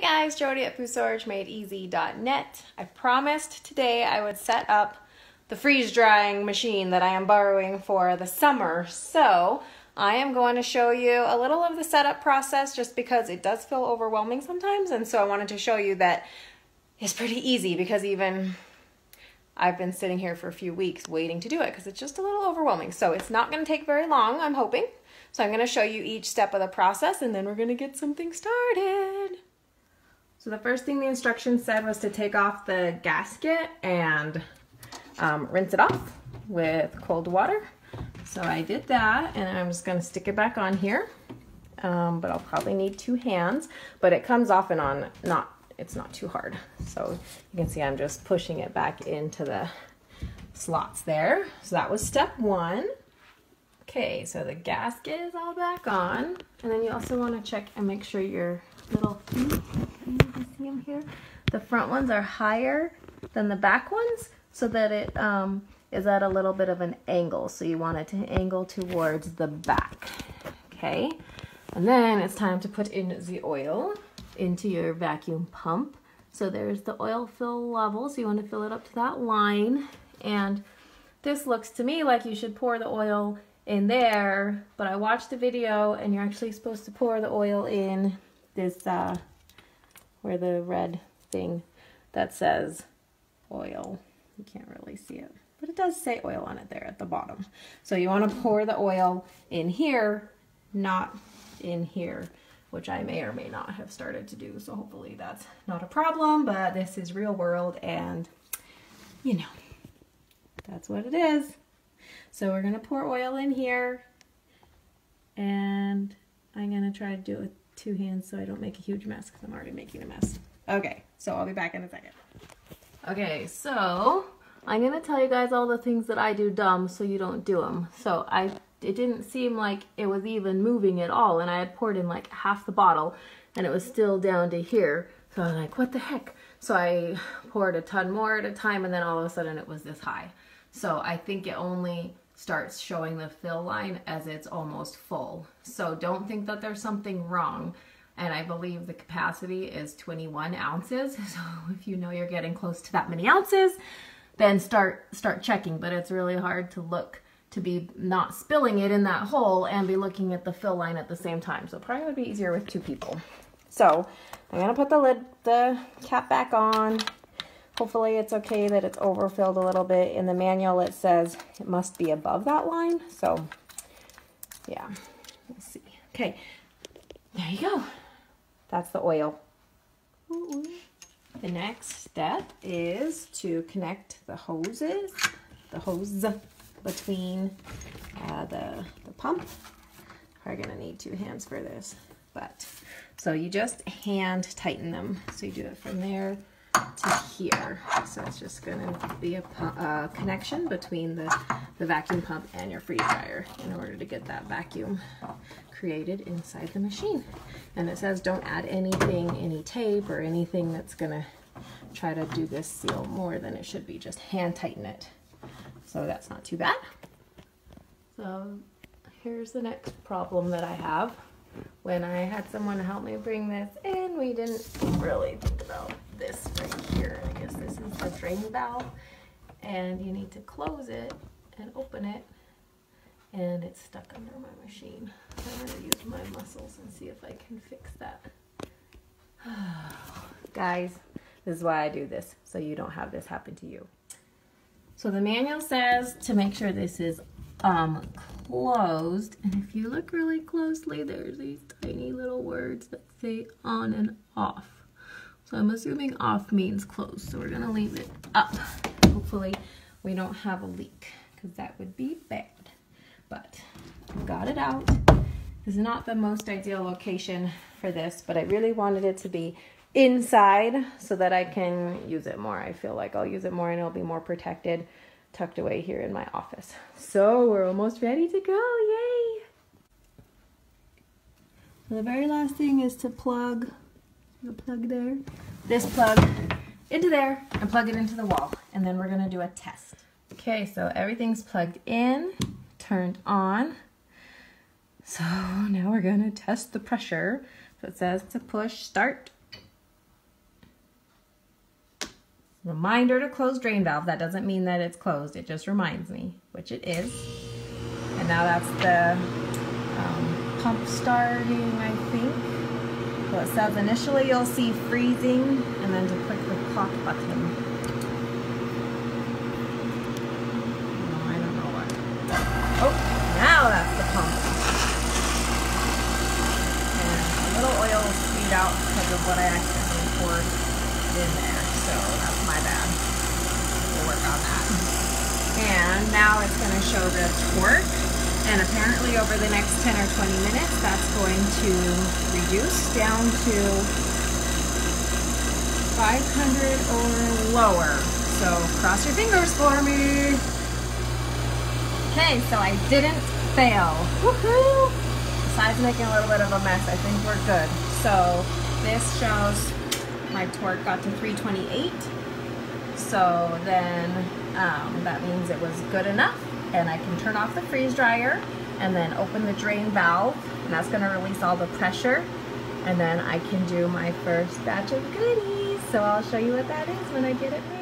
Hey guys, Jody at FoodStorageMadeEasy.net. I promised today I would set up the freeze drying machine that I am borrowing for the summer. So I am going to show you a little of the setup process just because it does feel overwhelming sometimes. And so I wanted to show you that it's pretty easy because even I've been sitting here for a few weeks waiting to do it because it's just a little overwhelming. So it's not going to take very long, I'm hoping. So I'm going to show you each step of the process and then we're going to get something started. So the first thing the instructions said was to take off the gasket and um, rinse it off with cold water. So I did that and I'm just gonna stick it back on here. Um, but I'll probably need two hands, but it comes off and on, not, it's not too hard. So you can see I'm just pushing it back into the slots there. So that was step one. Okay, so the gasket is all back on. And then you also wanna check and make sure your little you see them here? The front ones are higher than the back ones so that it um, is at a little bit of an angle. So you want it to angle towards the back, okay? And then it's time to put in the oil into your vacuum pump. So there's the oil fill level, so you want to fill it up to that line. And this looks to me like you should pour the oil in there, but I watched the video and you're actually supposed to pour the oil in this uh, where the red thing that says oil. You can't really see it, but it does say oil on it there at the bottom. So you want to pour the oil in here, not in here, which I may or may not have started to do. So hopefully that's not a problem, but this is real world and you know, that's what it is. So we're going to pour oil in here and I'm going to try to do it two hands so I don't make a huge mess because I'm already making a mess. Okay, so I'll be back in a second. Okay, so I'm going to tell you guys all the things that I do dumb so you don't do them. So I it didn't seem like it was even moving at all and I had poured in like half the bottle and it was still down to here. So I was like, what the heck? So I poured a ton more at a time and then all of a sudden it was this high. So I think it only starts showing the fill line as it's almost full. So don't think that there's something wrong. And I believe the capacity is 21 ounces. So if you know you're getting close to that many ounces, then start start checking. But it's really hard to look to be not spilling it in that hole and be looking at the fill line at the same time. So probably would be easier with two people. So I'm gonna put the lid, the cap back on, Hopefully it's okay that it's overfilled a little bit. In the manual it says it must be above that line. So yeah, let's see. Okay, there you go. That's the oil. The next step is to connect the hoses, the hose between uh, the, the pump. We're gonna need two hands for this, but so you just hand tighten them. So you do it from there to here. So it's just going to be a uh, connection between the, the vacuum pump and your freeze dryer in order to get that vacuum created inside the machine. And it says don't add anything, any tape or anything that's going to try to do this seal more than it should be. Just hand tighten it. So that's not too bad. So here's the next problem that I have. When I had someone help me bring this in, we didn't really think about this right here. I guess this is the drain valve and you need to close it and open it and it's stuck under my machine. I'm to use my muscles and see if I can fix that. Guys, this is why I do this, so you don't have this happen to you. So the manual says to make sure this is um, closed, and if you look really closely, there's these tiny little words that say on and off. So I'm assuming off means closed. So we're gonna leave it up. Hopefully we don't have a leak because that would be bad. But I've got it out. This is not the most ideal location for this, but I really wanted it to be inside so that I can use it more. I feel like I'll use it more and it'll be more protected tucked away here in my office. So we're almost ready to go, yay! the very last thing is to plug the plug there, this plug into there and plug it into the wall. And then we're gonna do a test. Okay, so everything's plugged in, turned on. So now we're gonna test the pressure. So it says to push start reminder to close drain valve. That doesn't mean that it's closed. It just reminds me, which it is. And now that's the um, pump starting, I think. So it says initially you'll see freezing and then to click the clock button. Oh, I don't know. Oh, now that's the pump. And a little oil out because of what I accidentally poured in there. So that's my bad. We'll work on that. And now it's going to show the torque and apparently over the next 10 or 20 minutes, that's going to reduce down to 500 or lower. So cross your fingers for me. Okay, so I didn't fail. Woohoo! Besides making a little bit of a mess, I think we're good. So this shows my torque got to 328. So then um, that means it was good enough and I can turn off the freeze dryer and then open the drain valve and that's going to release all the pressure and then I can do my first batch of goodies. So I'll show you what that is when I get it.